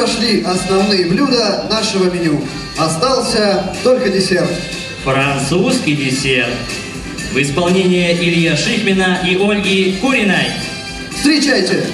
прошли основные блюда нашего меню. Остался только десерт. Французский десерт. В исполнении Илья Шихмина и Ольги Куриной. Встречайте!